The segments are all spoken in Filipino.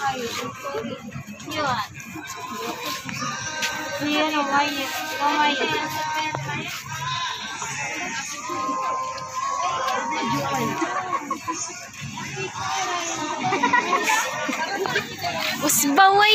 na! Yun. Yan, umay. Umay. Usbaway.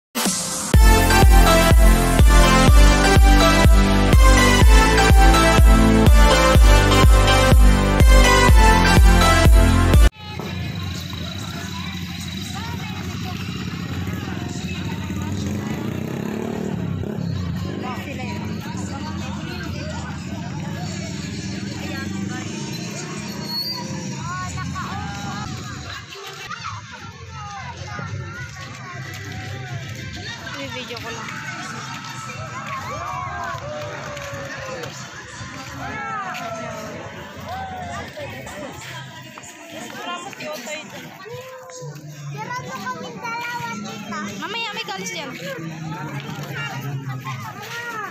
video ko lang. Mamaya may kalis yan. Ay, sa plaza. Ay, sa... Sa tabi. Here.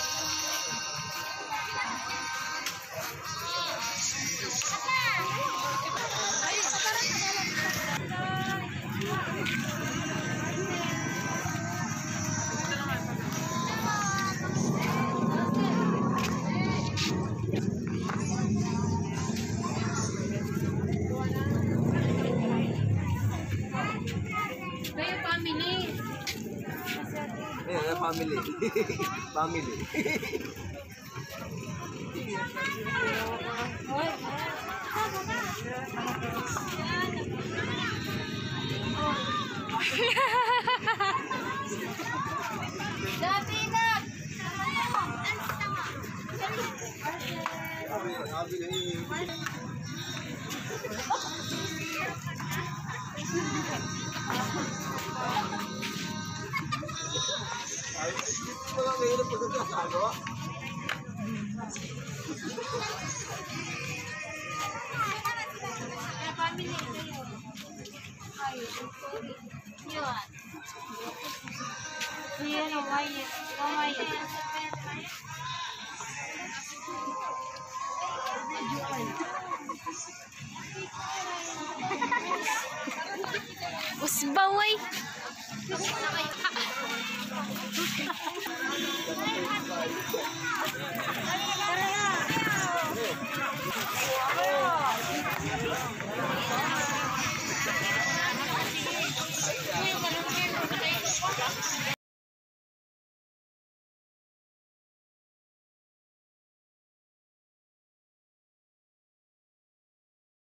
family. family. Dati na! Mga mahirap Usbaway. Tara